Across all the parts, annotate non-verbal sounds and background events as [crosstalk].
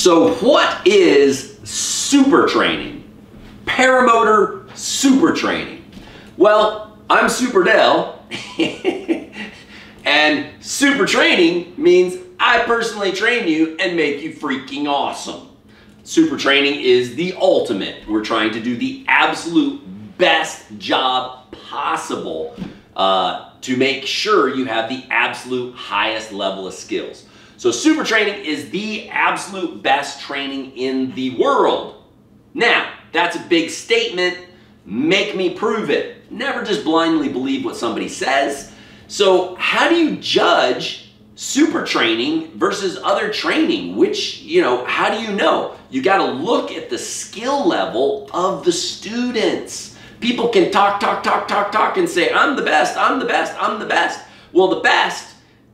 So what is super training? Paramotor super training. Well, I'm Super Dell, [laughs] and super training means I personally train you and make you freaking awesome. Super training is the ultimate. We're trying to do the absolute best job possible uh, to make sure you have the absolute highest level of skills. So super training is the absolute best training in the world. Now, that's a big statement. Make me prove it. Never just blindly believe what somebody says. So how do you judge super training versus other training? Which, you know, how do you know? You got to look at the skill level of the students. People can talk, talk, talk, talk, talk and say, I'm the best, I'm the best, I'm the best. Well, the best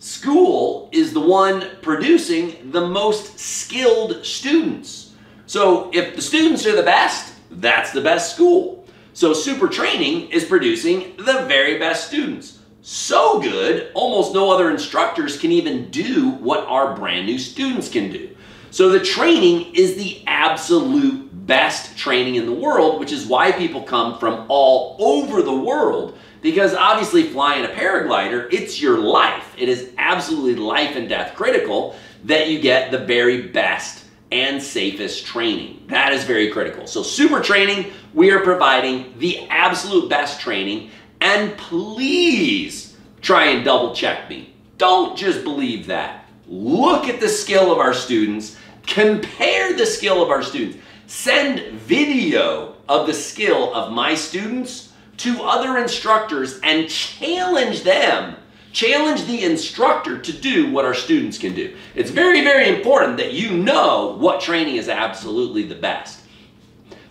school is the one producing the most skilled students. So if the students are the best, that's the best school. So super training is producing the very best students. So good, almost no other instructors can even do what our brand new students can do. So the training is the absolute best training in the world, which is why people come from all over the world. Because obviously flying a paraglider, it's your life. It is absolutely life and death critical that you get the very best and safest training. That is very critical. So super training, we are providing the absolute best training and please try and double check me. Don't just believe that. Look at the skill of our students, compare the skill of our students. Send video of the skill of my students to other instructors and challenge them. Challenge the instructor to do what our students can do. It's very, very important that you know what training is absolutely the best.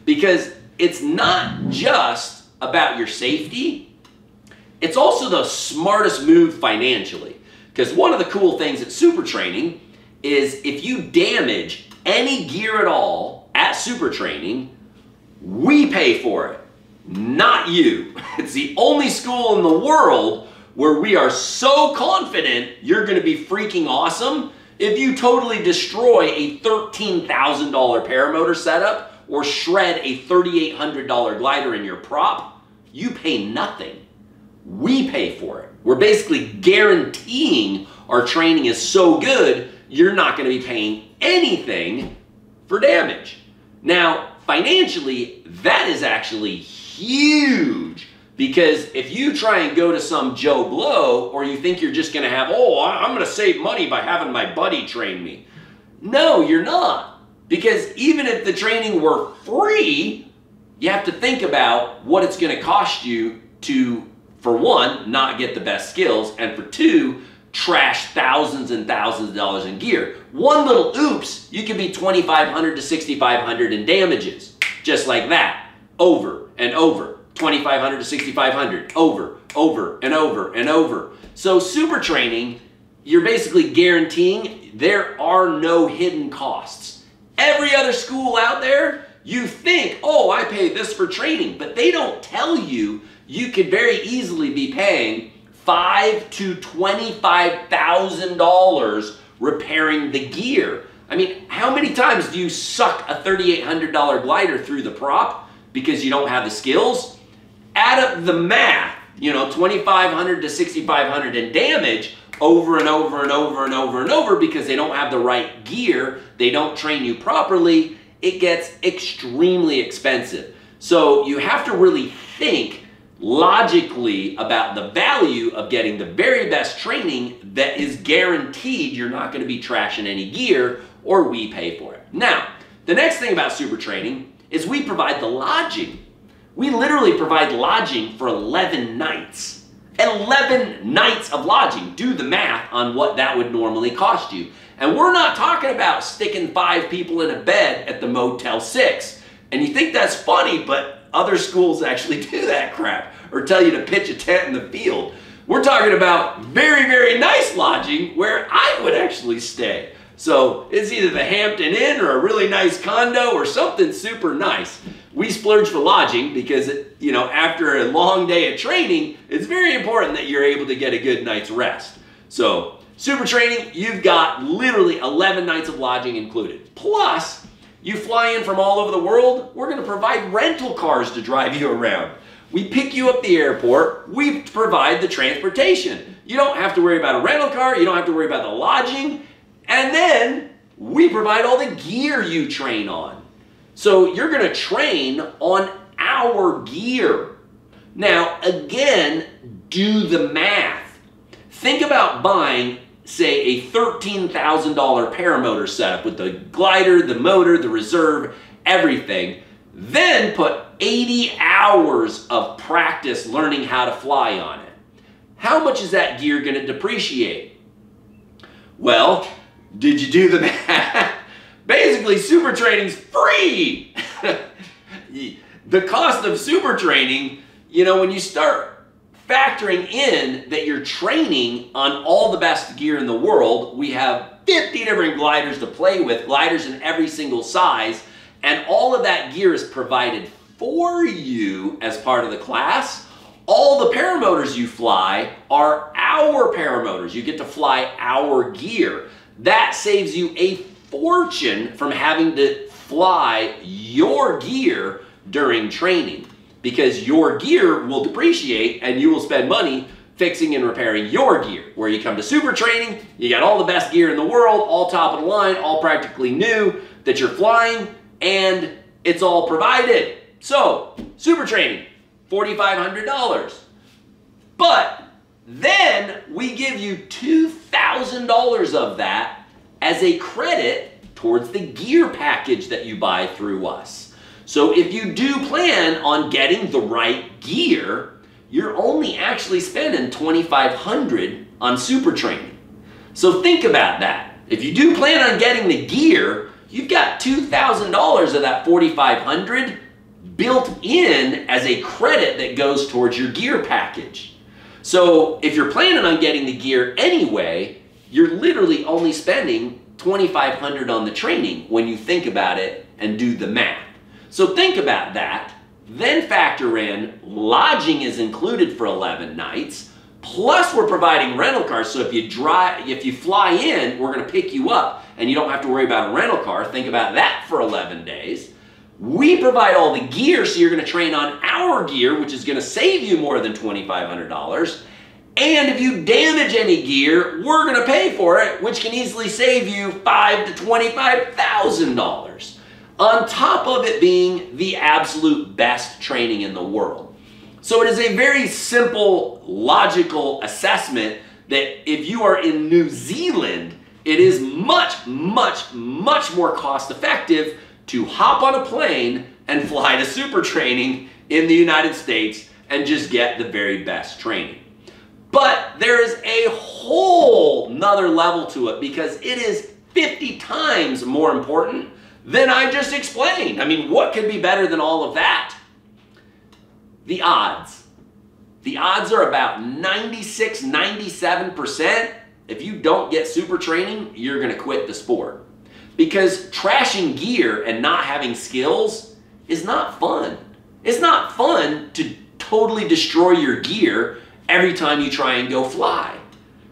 Because it's not just about your safety, it's also the smartest move financially. Because one of the cool things at super training is if you damage any gear at all at Super Training, we pay for it, not you. [laughs] It's the only school in the world where we are so confident you're going to be freaking awesome if you totally destroy a $13,000 paramotor setup or shred a $3,800 glider in your prop, you pay nothing. We pay for it. We're basically guaranteeing our training is so good, you're not going to be paying anything for damage. Now, financially, that is actually huge because if you try and go to some Joe Blow or you think you're just going to have, oh, I'm going to save money by having my buddy train me. No, you're not. Because even if the training were free, you have to think about what it's going to cost you to, for one, not get the best skills, and for two, trash thousands and thousands of dollars in gear. One little oops, you could be 2,500 to 6,500 in damages. Just like that. Over and over. 2,500 to 6,500. Over, over, and over, and over. So super training, you're basically guaranteeing there are no hidden costs. Every other school out there, you think, oh, I pay this for training, but they don't tell you you could very easily be paying five to $25,000 repairing the gear. I mean, how many times do you suck a $3,800 glider through the prop because you don't have the skills? Add up the math, you know, 2,500 to 6,500 in damage over and over and over and over and over because they don't have the right gear, they don't train you properly, it gets extremely expensive. So you have to really think logically about the value of getting the very best training that is guaranteed you're not going to be trashing any gear or we pay for it. Now, the next thing about super training is we provide the lodging. We literally provide lodging for 11 nights. 11 nights of lodging. Do the math on what that would normally cost you. And we're not talking about sticking five people in a bed at the Motel 6. And you think that's funny, but other schools actually [laughs] do that crap or tell you to pitch a tent in the field. We're talking about very, very nice lodging where I would actually stay. So it's either the Hampton Inn or a really nice condo or something super nice. We splurge for lodging because, it, you know, after a long day of training, it's very important that you're able to get a good night's rest. So Super training, you've got literally 11 nights of lodging included. Plus, you fly in from all over the world, we're gonna provide rental cars to drive you around. We pick you up the airport, we provide the transportation. You don't have to worry about a rental car, you don't have to worry about the lodging, and then we provide all the gear you train on. So you're gonna train on our gear. Now, again, do the math. Think about buying say, a $13,000 paramotor setup with the glider, the motor, the reserve, everything, then put 80 hours of practice learning how to fly on it. How much is that gear going to depreciate? Well, did you do the [laughs] math? Basically, super training's free. [laughs] the cost of super training, you know, when you start factoring in that you're training on all the best gear in the world. We have 50 different gliders to play with, gliders in every single size, and all of that gear is provided for you as part of the class. All the paramotors you fly are our paramotors. You get to fly our gear. That saves you a fortune from having to fly your gear during training because your gear will depreciate and you will spend money fixing and repairing your gear. Where you come to super training, you got all the best gear in the world, all top of the line, all practically new that you're flying, and it's all provided. So, super training, $4,500. But then we give you $2,000 of that as a credit towards the gear package that you buy through us. So if you do plan on getting the right gear, you're only actually spending 2500 on super training. So think about that. If you do plan on getting the gear, you've got $2,000 of that 4500 built in as a credit that goes towards your gear package. So if you're planning on getting the gear anyway, you're literally only spending 2500 on the training when you think about it and do the math. So think about that. Then factor in lodging is included for 11 nights. Plus we're providing rental cars. So if you drive, if you fly in, we're going to pick you up and you don't have to worry about a rental car. Think about that for 11 days. We provide all the gear, so you're going to train on our gear, which is going to save you more than $2,500. And if you damage any gear, we're going to pay for it, which can easily save you five to $25,000 on top of it being the absolute best training in the world. So it is a very simple, logical assessment that if you are in New Zealand, it is much, much, much more cost effective to hop on a plane and fly to super training in the United States and just get the very best training. But there is a whole nother level to it because it is 50 times more important than I just explained. I mean, what could be better than all of that? The odds. The odds are about 96, 97%. If you don't get super training, you're to quit the sport. Because trashing gear and not having skills is not fun. It's not fun to totally destroy your gear every time you try and go fly.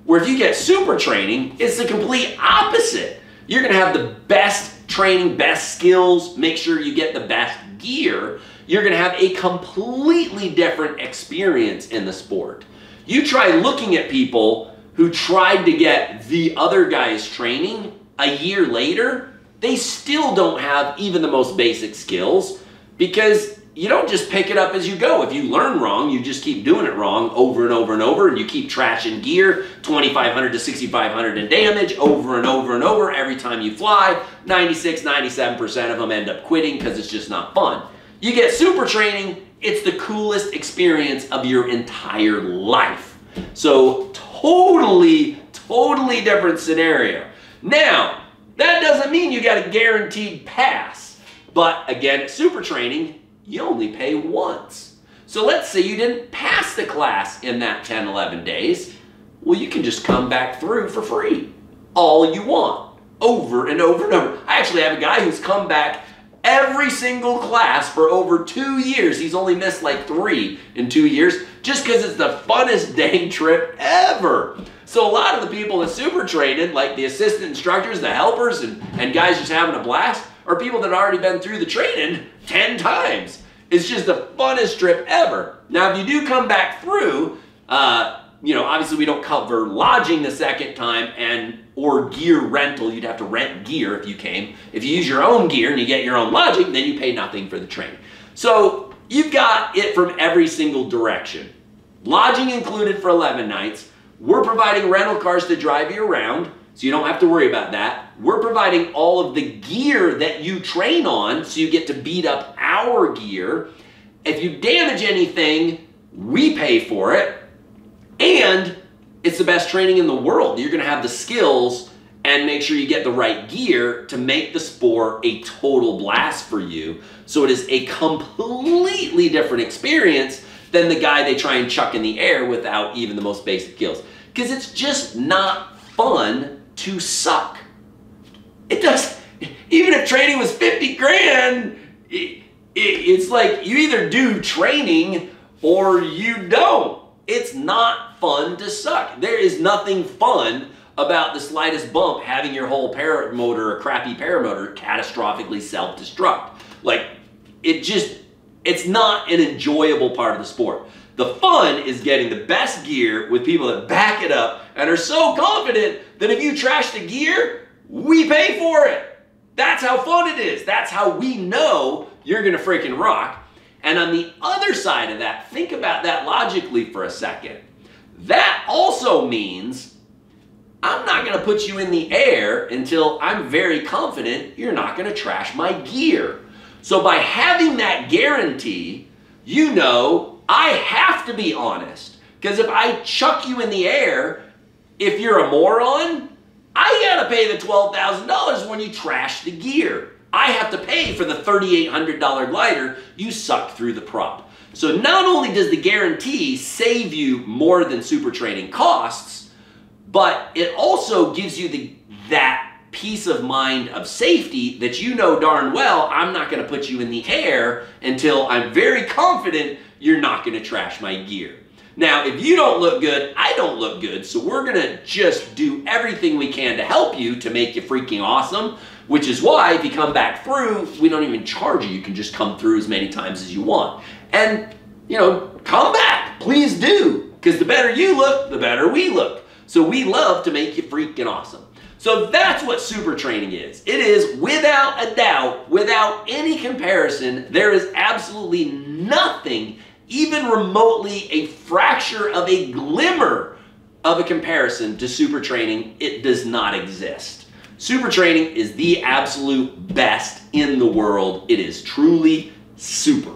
Where if you get super training, it's the complete opposite. You're to have the best training, best skills, make sure you get the best gear, you're to have a completely different experience in the sport. You try looking at people who tried to get the other guy's training a year later, they still don't have even the most basic skills because you don't just pick it up as you go. If you learn wrong, you just keep doing it wrong over and over and over, and you keep trashing gear, 2,500 to 6,500 in damage over and over and over every time you fly. 96, 97% of them end up quitting because it's just not fun. You get super training, it's the coolest experience of your entire life. So totally, totally different scenario. Now, that doesn't mean you got a guaranteed pass. But again, super training, you only pay once. So let's say you didn't pass the class in that 10, 11 days. Well, you can just come back through for free all you want over and over and over. I actually have a guy who's come back every single class for over two years. He's only missed like three in two years just because it's the funnest [laughs] dang trip ever. So a lot of the people that super traded, like the assistant instructors, the helpers, and, and guys just having a blast, are people that already been through the training 10 times. It's just the funnest trip ever. Now, if you do come back through, uh, you know, obviously we don't cover lodging the second time and or gear rental. You'd have to rent gear if you came. If you use your own gear and you get your own lodging, then you pay nothing for the training. So you've got it from every single direction. Lodging included for 11 nights. We're providing rental cars to drive you around, so you don't have to worry about that. We're providing all of the gear that you train on, so you get to beat up our gear. If you damage anything, we pay for it. And it's the best training in the world. You're going to have the skills and make sure you get the right gear to make the sport a total blast for you. So it is a completely different experience than the guy they try and chuck in the air without even the most basic skills. Because it's just not fun to suck. It does, even if training was 50 grand, it, it, it's like you either do training or you don't. It's not fun to suck. There is nothing fun about the slightest bump having your whole paramotor, a crappy paramotor, catastrophically self-destruct. Like, it just, it's not an enjoyable part of the sport. The fun is getting the best gear with people that back it up and are so confident that if you trash the gear, we pay for it. That's how fun it is. That's how we know you're gonna freaking rock. And on the other side of that, think about that logically for a second. That also means I'm not going to put you in the air until I'm very confident you're not going to trash my gear. So by having that guarantee, you know I have to be honest. Because if I chuck you in the air, if you're a moron, I got to pay the $12,000 when you trash the gear. I have to pay for the $3,800 glider you sucked through the prop. So not only does the guarantee save you more than super training costs, but it also gives you the that peace of mind of safety that you know darn well I'm not going to put you in the air until I'm very confident you're not going to trash my gear. Now, if you don't look good, I don't look good, so we're going to just do everything we can to help you to make you freaking awesome. Which is why if you come back through, we don't even charge you. You can just come through as many times as you want. And, you know, come back. Please do. Because the better you look, the better we look. So we love to make you freaking awesome. So that's what super training is. It is without a doubt, without any comparison, there is absolutely nothing, even remotely a fracture of a glimmer of a comparison to super training. It does not exist. Super training is the absolute best in the world. It is truly super.